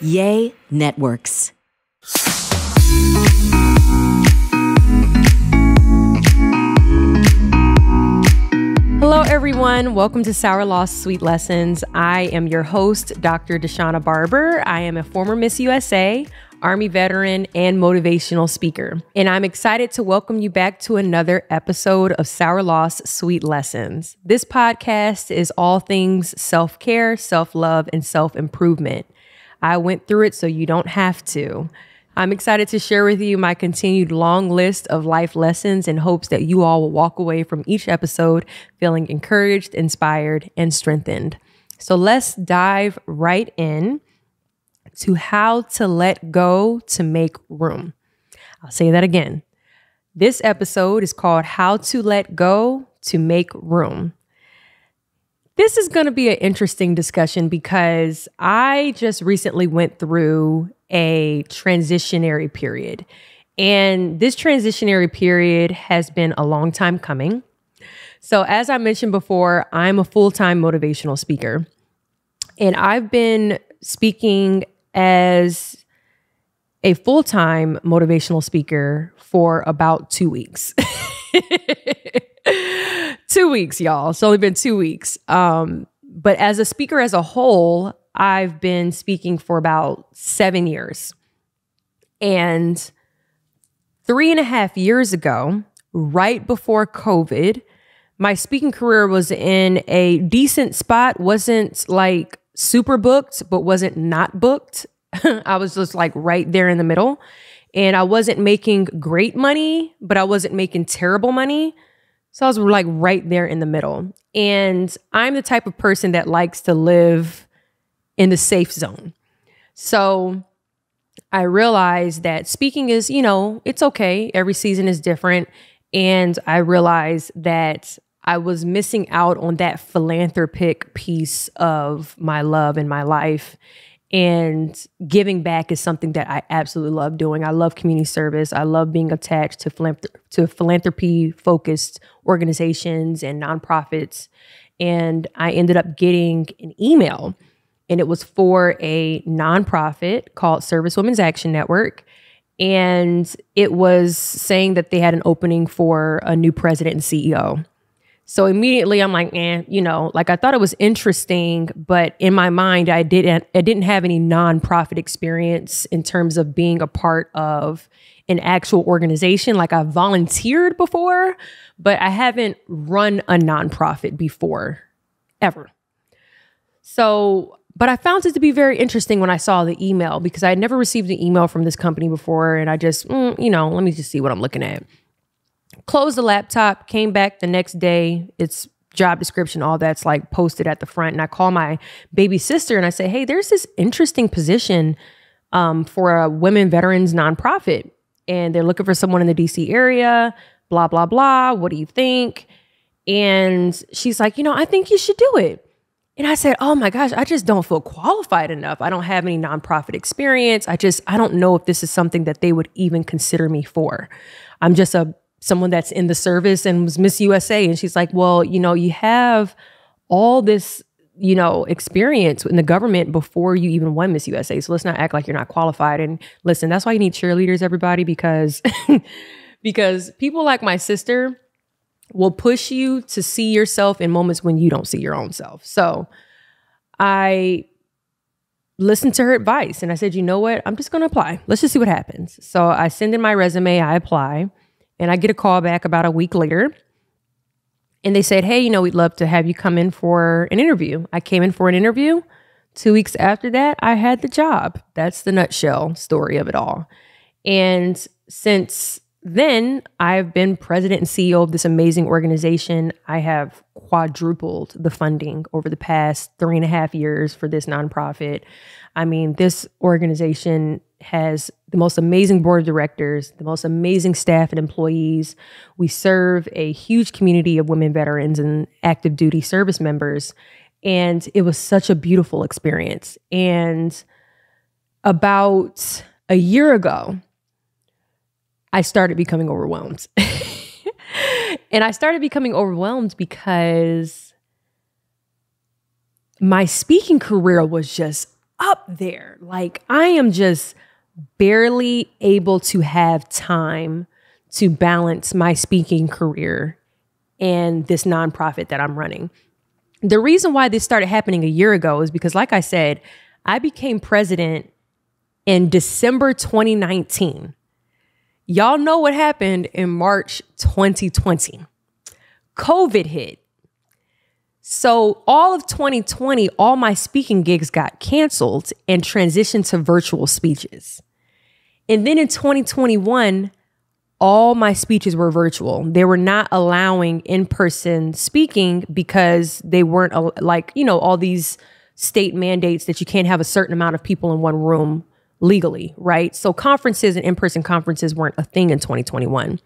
Yay Networks. Hello, everyone. Welcome to Sour Loss Sweet Lessons. I am your host, Dr. Deshauna Barber. I am a former Miss USA, Army veteran, and motivational speaker. And I'm excited to welcome you back to another episode of Sour Loss Sweet Lessons. This podcast is all things self care, self love, and self improvement. I went through it so you don't have to. I'm excited to share with you my continued long list of life lessons in hopes that you all will walk away from each episode feeling encouraged, inspired, and strengthened. So let's dive right in to how to let go to make room. I'll say that again. This episode is called How to Let Go to Make Room. This is going to be an interesting discussion because I just recently went through a transitionary period. And this transitionary period has been a long time coming. So, as I mentioned before, I'm a full time motivational speaker. And I've been speaking as a full time motivational speaker for about two weeks. two weeks, y'all. It's only been two weeks. Um, but as a speaker as a whole, I've been speaking for about seven years. And three and a half years ago, right before COVID, my speaking career was in a decent spot, wasn't like super booked, but wasn't not booked. I was just like right there in the middle. And I wasn't making great money, but I wasn't making terrible money. So I was like right there in the middle. And I'm the type of person that likes to live in the safe zone. So I realized that speaking is, you know, it's okay. Every season is different. And I realized that I was missing out on that philanthropic piece of my love in my life. And giving back is something that I absolutely love doing. I love community service. I love being attached to, philanthrop- to philanthropy focused organizations and nonprofits. And I ended up getting an email and it was for a nonprofit called Service Women's Action Network. And it was saying that they had an opening for a new president and CEO. So immediately I'm like, eh, you know, like I thought it was interesting, but in my mind, I didn't I didn't have any nonprofit experience in terms of being a part of an actual organization. Like I volunteered before, but I haven't run a nonprofit before, ever. So but I found it to be very interesting when I saw the email because I had never received an email from this company before. And I just, mm, you know, let me just see what I'm looking at. Closed the laptop, came back the next day. It's job description, all that's like posted at the front. And I call my baby sister and I say, hey, there's this interesting position um, for a women veterans nonprofit. And they're looking for someone in the DC area, blah, blah, blah. What do you think? And she's like, you know, I think you should do it. And I said, "Oh my gosh, I just don't feel qualified enough. I don't have any nonprofit experience. I just I don't know if this is something that they would even consider me for. I'm just a someone that's in the service and was Miss USA." And she's like, "Well, you know, you have all this, you know, experience in the government before you even won Miss USA. So let's not act like you're not qualified." And listen, that's why you need cheerleaders everybody because because people like my sister will push you to see yourself in moments when you don't see your own self. So I listened to her advice and I said, you know what? I'm just going to apply. Let's just see what happens. So I send in my resume, I apply, and I get a call back about a week later. And they said, hey, you know, we'd love to have you come in for an interview. I came in for an interview. Two weeks after that, I had the job. That's the nutshell story of it all. And since then I've been president and CEO of this amazing organization. I have quadrupled the funding over the past three and a half years for this nonprofit. I mean, this organization has the most amazing board of directors, the most amazing staff and employees. We serve a huge community of women veterans and active duty service members. And it was such a beautiful experience. And about a year ago, I started becoming overwhelmed. and I started becoming overwhelmed because my speaking career was just up there. Like I am just barely able to have time to balance my speaking career and this nonprofit that I'm running. The reason why this started happening a year ago is because, like I said, I became president in December 2019. Y'all know what happened in March 2020. COVID hit. So, all of 2020, all my speaking gigs got canceled and transitioned to virtual speeches. And then in 2021, all my speeches were virtual. They were not allowing in person speaking because they weren't like, you know, all these state mandates that you can't have a certain amount of people in one room legally, right? So conferences and in person conferences weren't a thing in 2021.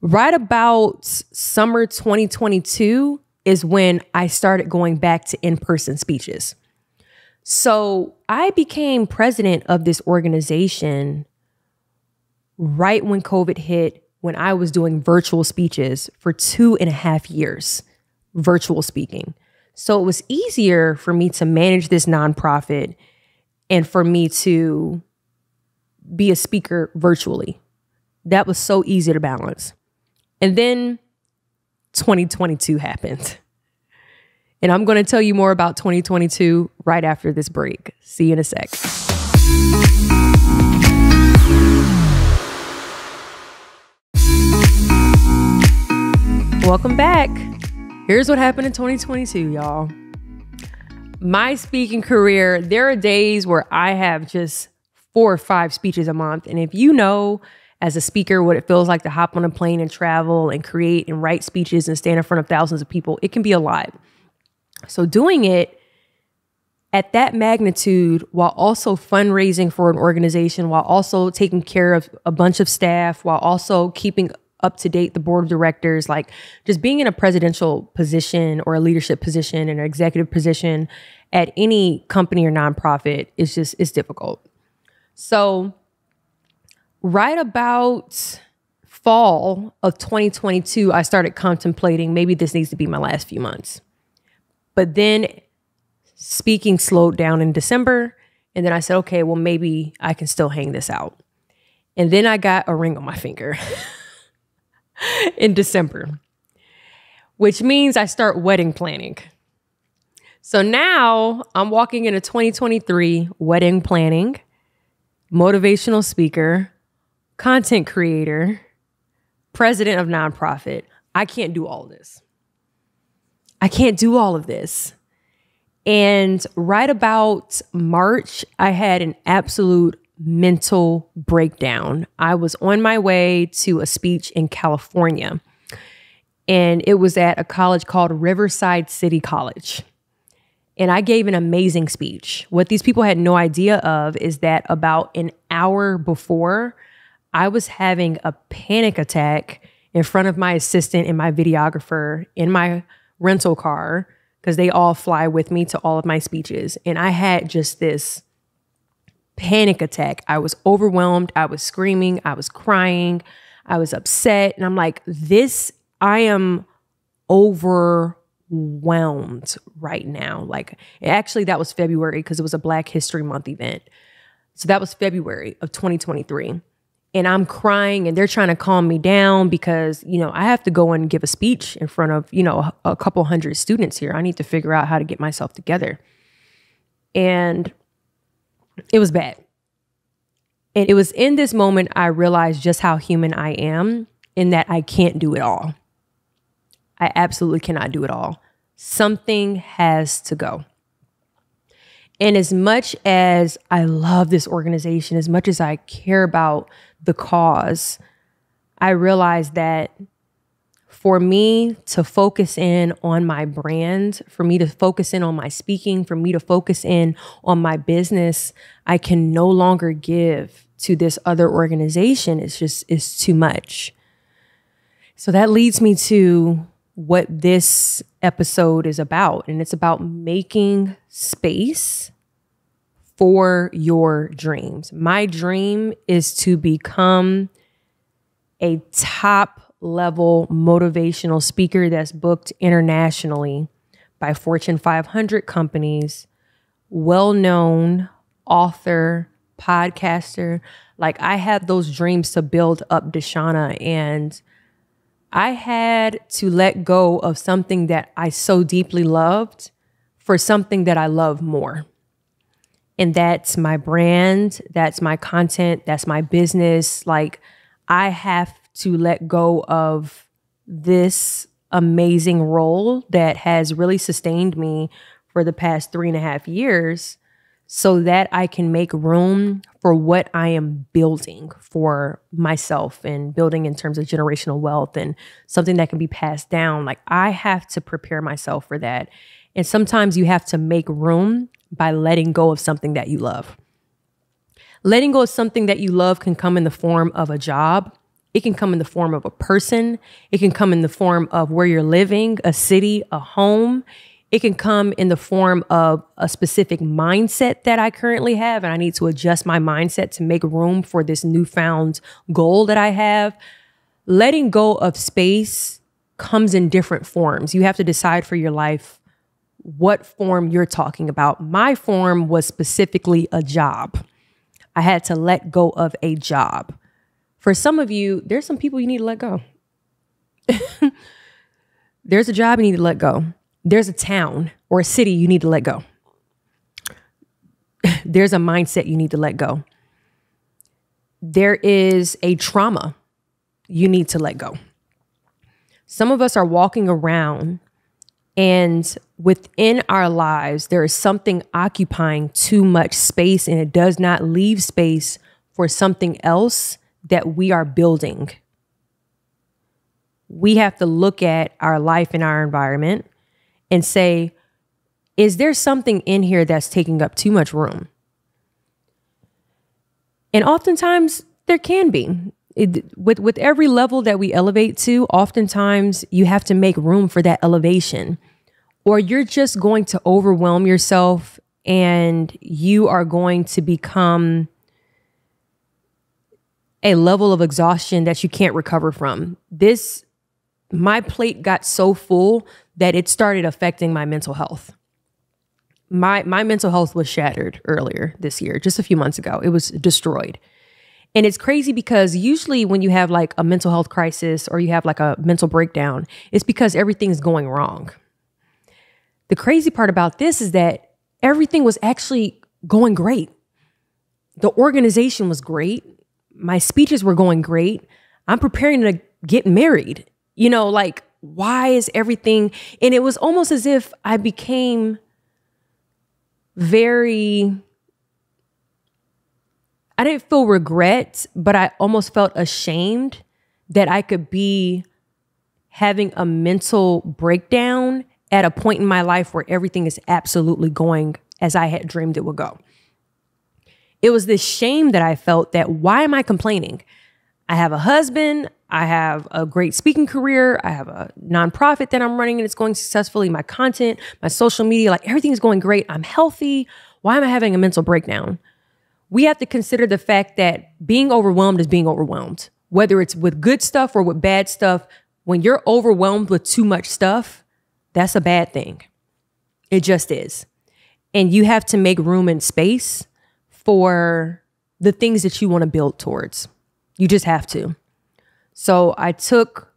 Right about summer 2022 is when I started going back to in person speeches. So I became president of this organization right when COVID hit, when I was doing virtual speeches for two and a half years, virtual speaking. So it was easier for me to manage this nonprofit and for me to be a speaker virtually. That was so easy to balance. And then 2022 happened. And I'm going to tell you more about 2022 right after this break. See you in a sec. Welcome back. Here's what happened in 2022, y'all. My speaking career, there are days where I have just four or five speeches a month. And if you know as a speaker what it feels like to hop on a plane and travel and create and write speeches and stand in front of thousands of people, it can be a lot. So doing it at that magnitude while also fundraising for an organization, while also taking care of a bunch of staff, while also keeping up to date the board of directors like just being in a presidential position or a leadership position and an executive position at any company or nonprofit is just it's difficult. So right about fall of 2022 i started contemplating maybe this needs to be my last few months but then speaking slowed down in december and then i said okay well maybe i can still hang this out and then i got a ring on my finger in December, which means I start wedding planning. So now I'm walking into 2023 wedding planning, motivational speaker, content creator, president of nonprofit. I can't do all this. I can't do all of this. And right about March, I had an absolute mental breakdown. I was on my way to a speech in California, and it was at a college called Riverside City College. And I gave an amazing speech. What these people had no idea of is that about an hour before, I was having a panic attack in front of my assistant and my videographer in my rental car because they all fly with me to all of my speeches. And I had just this panic attack. I was overwhelmed. I was screaming. I was crying. I was upset. And I'm like, this, I am overwhelmed right now. Like, actually, that was February because it was a Black History Month event. So that was February of 2023. And I'm crying and they're trying to calm me down because, you know, I have to go and give a speech in front of, you know, a, a couple hundred students here. I need to figure out how to get myself together. And it was bad. And it was in this moment I realized just how human I am in that I can't do it all. I absolutely cannot do it all. Something has to go. And as much as I love this organization, as much as I care about the cause, I realize that for me to focus in on my brand, for me to focus in on my speaking, for me to focus in on my business, I can no longer give to this other organization. It's just, it's too much. So that leads me to what this episode is about. And it's about making space for your dreams. My dream is to become a top level motivational speaker that's booked internationally by Fortune 500 companies well known author, podcaster. Like I had those dreams to build up Deshauna and I had to let go of something that I so deeply loved for something that I love more. And that's my brand, that's my content, that's my business. Like I have to let go of this amazing role that has really sustained me for the past three and a half years so that I can make room for what I am building for myself and building in terms of generational wealth and something that can be passed down. Like I have to prepare myself for that. And sometimes you have to make room by letting go of something that you love. Letting go of something that you love can come in the form of a job. It can come in the form of a person. It can come in the form of where you're living, a city, a home. It can come in the form of a specific mindset that I currently have, and I need to adjust my mindset to make room for this newfound goal that I have. Letting go of space comes in different forms. You have to decide for your life what form you're talking about. My form was specifically a job. I had to let go of a job. For some of you, there's some people you need to let go. there's a job you need to let go there's a town or a city you need to let go. there's a mindset you need to let go. There is a trauma you need to let go. Some of us are walking around and within our lives, there is something occupying too much space and it does not leave space for something else that we are building. We have to look at our life and our environment and say, is there something in here that's taking up too much room? And oftentimes there can be. It, with with every level that we elevate to, oftentimes you have to make room for that elevation, or you're just going to overwhelm yourself, and you are going to become a level of exhaustion that you can't recover from. This my plate got so full that it started affecting my mental health. My my mental health was shattered earlier this year, just a few months ago. It was destroyed. And it's crazy because usually when you have like a mental health crisis or you have like a mental breakdown, it's because everything's going wrong. The crazy part about this is that everything was actually going great. The organization was great. My speeches were going great. I'm preparing to get married you know, like, why is everything? And it was almost as if I became very, I didn't feel regret, but I almost felt ashamed that I could be having a mental breakdown at a point in my life where everything is absolutely going as I had dreamed it would go. It was this shame that I felt that why am I complaining? I have a husband, I have a great speaking career. I have a nonprofit that I'm running and it's going successfully. My content, my social media, like everything's going great. I'm healthy. Why am I having a mental breakdown? We have to consider the fact that being overwhelmed is being overwhelmed, whether it's with good stuff or with bad stuff. When you're overwhelmed with too much stuff, that's a bad thing. It just is. And you have to make room and space for the things that you want to build towards. You just have to. So I took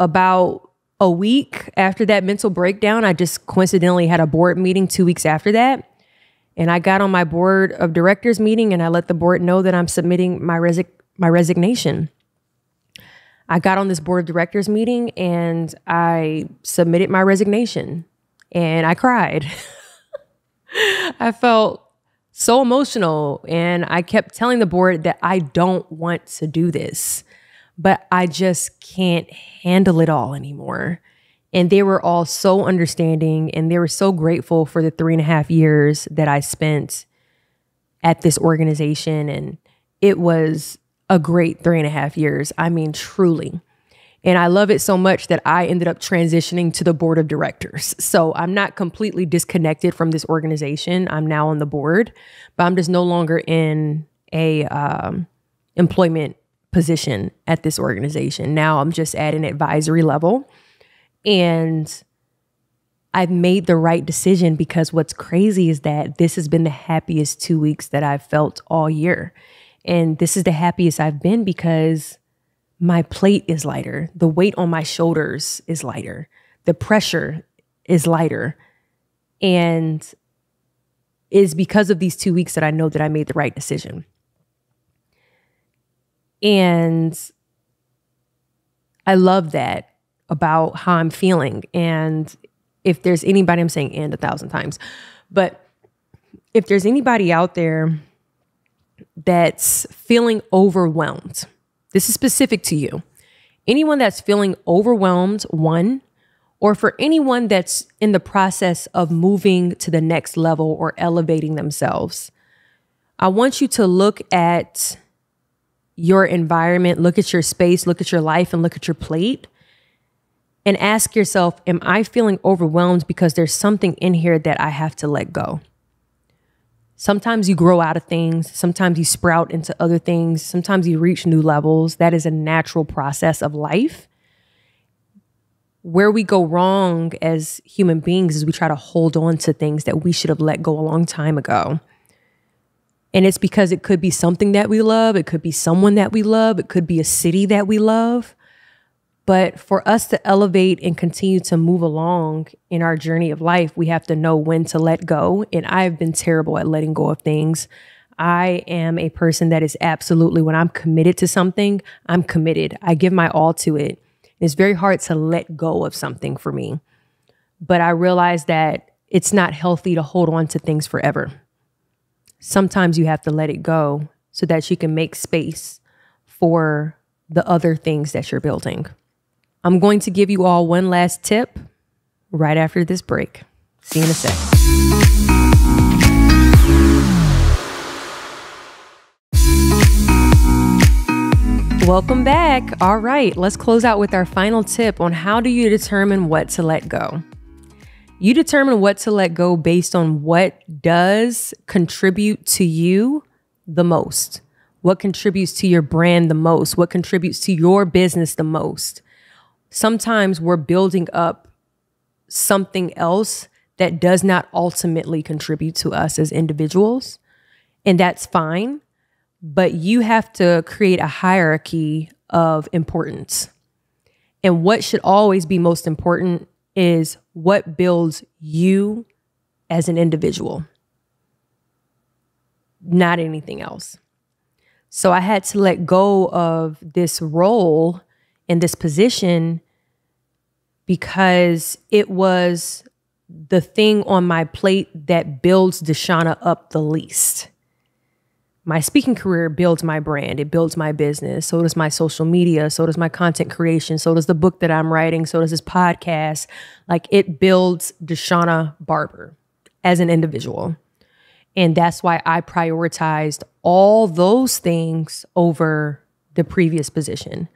about a week after that mental breakdown. I just coincidentally had a board meeting two weeks after that. And I got on my board of directors meeting and I let the board know that I'm submitting my resi- my resignation. I got on this board of directors meeting and I submitted my resignation and I cried. I felt so emotional and I kept telling the board that I don't want to do this but I just can't handle it all anymore. And they were all so understanding and they were so grateful for the three and a half years that I spent at this organization. And it was a great three and a half years. I mean, truly. And I love it so much that I ended up transitioning to the board of directors. So I'm not completely disconnected from this organization. I'm now on the board, but I'm just no longer in a um, employment position at this organization. Now I'm just at an advisory level. And I've made the right decision because what's crazy is that this has been the happiest two weeks that I've felt all year. And this is the happiest I've been because my plate is lighter. The weight on my shoulders is lighter. The pressure is lighter. And is because of these two weeks that I know that I made the right decision. And I love that about how I'm feeling. And if there's anybody, I'm saying and a thousand times, but if there's anybody out there that's feeling overwhelmed, this is specific to you. Anyone that's feeling overwhelmed, one, or for anyone that's in the process of moving to the next level or elevating themselves, I want you to look at your environment, look at your space, look at your life, and look at your plate and ask yourself Am I feeling overwhelmed because there's something in here that I have to let go? Sometimes you grow out of things, sometimes you sprout into other things, sometimes you reach new levels. That is a natural process of life where we go wrong as human beings is we try to hold on to things that we should have let go a long time ago. And it's because it could be something that we love, it could be someone that we love, it could be a city that we love. But for us to elevate and continue to move along in our journey of life, we have to know when to let go. And I've been terrible at letting go of things. I am a person that is absolutely, when I'm committed to something, I'm committed. I give my all to it. It's very hard to let go of something for me. But I realize that it's not healthy to hold on to things forever. Sometimes you have to let it go so that you can make space for the other things that you're building. I'm going to give you all one last tip right after this break. See you in a sec. Welcome back. All right, let's close out with our final tip on how do you determine what to let go. You determine what to let go based on what does contribute to you the most. What contributes to your brand the most? What contributes to your business the most? Sometimes we're building up something else that does not ultimately contribute to us as individuals, and that's fine but you have to create a hierarchy of importance. And what should always be most important is what builds you as an individual, not anything else. So I had to let go of this role in this position because it was the thing on my plate that builds Deshauna up the least my speaking career builds my brand, it builds my business. So does my social media, so does my content creation, so does the book that I'm writing, so does this podcast. Like it builds Deshauna Barber as an individual. And that's why I prioritized all those things over the previous position.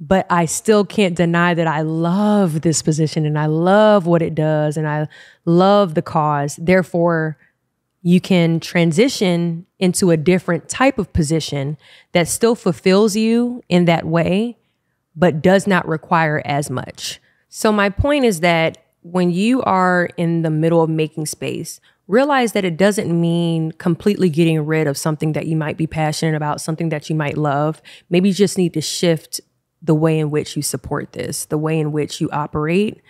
But I still can't deny that I love this position and I love what it does and I love the cause. Therefore, you can transition into a different type of position that still fulfills you in that way, but does not require as much. So, my point is that when you are in the middle of making space, realize that it doesn't mean completely getting rid of something that you might be passionate about, something that you might love. Maybe you just need to shift the way in which you support this, the way in which you operate,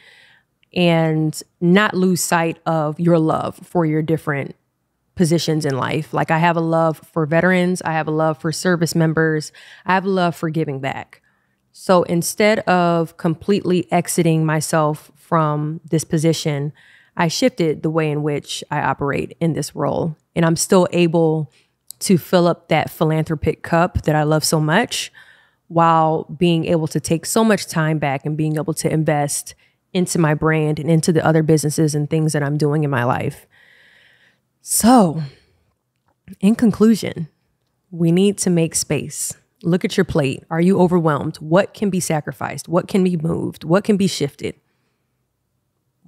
and not lose sight of your love for your different positions in life. Like I have a love for veterans, I have a love for service members, I have a love for giving back. So instead of completely exiting myself from this position, I shifted the way in which I operate in this role. And I'm still able to fill up that philanthropic cup that I love so much while being able to take so much time back and being able to invest into my brand and into the other businesses and things that I'm doing in my life. So, in conclusion, we need to make space. Look at your plate. Are you overwhelmed? What can be sacrificed? What can be moved? What can be shifted?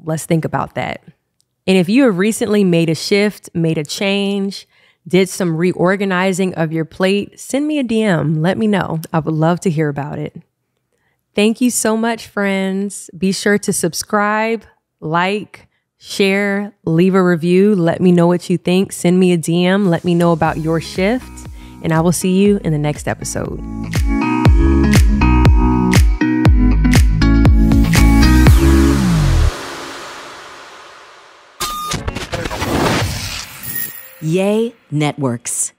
Let's think about that. And if you have recently made a shift, made a change, did some reorganizing of your plate, send me a DM. Let me know. I would love to hear about it. Thank you so much, friends. Be sure to subscribe, like, share, leave a review. Let me know what you think. Send me a DM. Let me know about your shift. And I will see you in the next episode. Yay Networks.